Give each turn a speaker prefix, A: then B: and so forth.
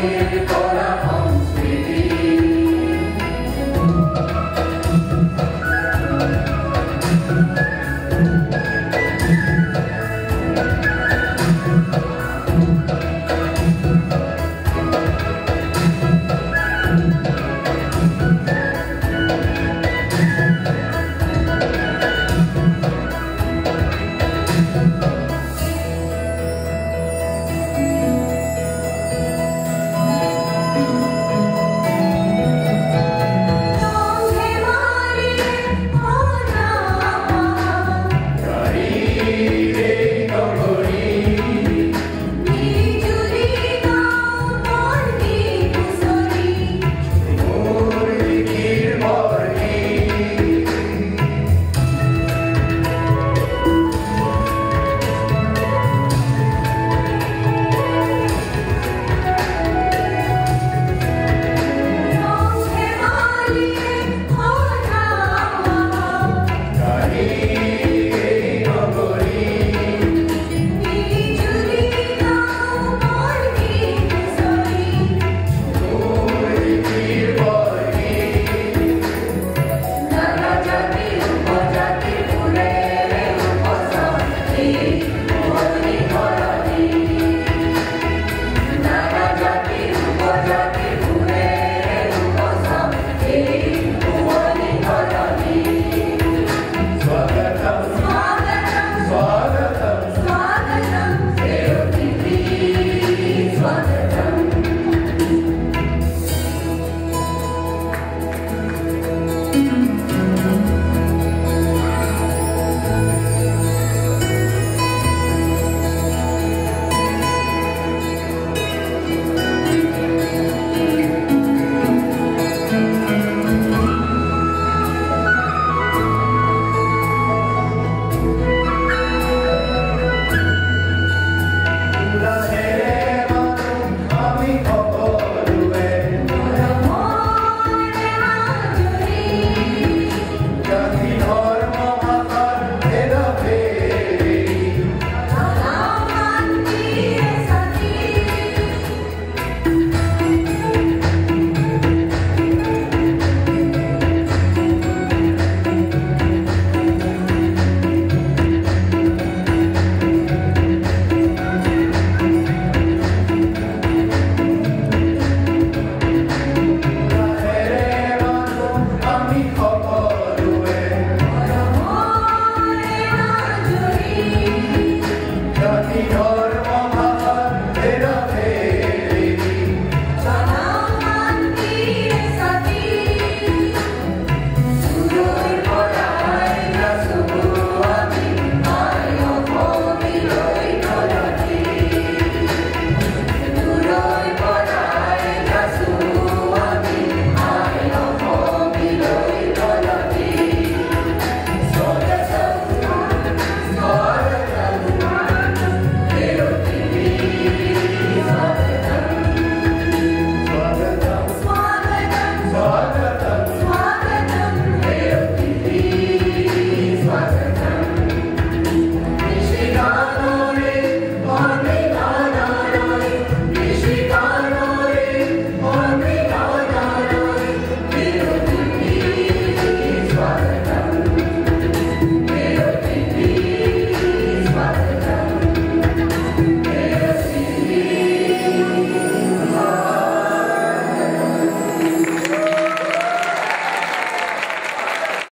A: here before our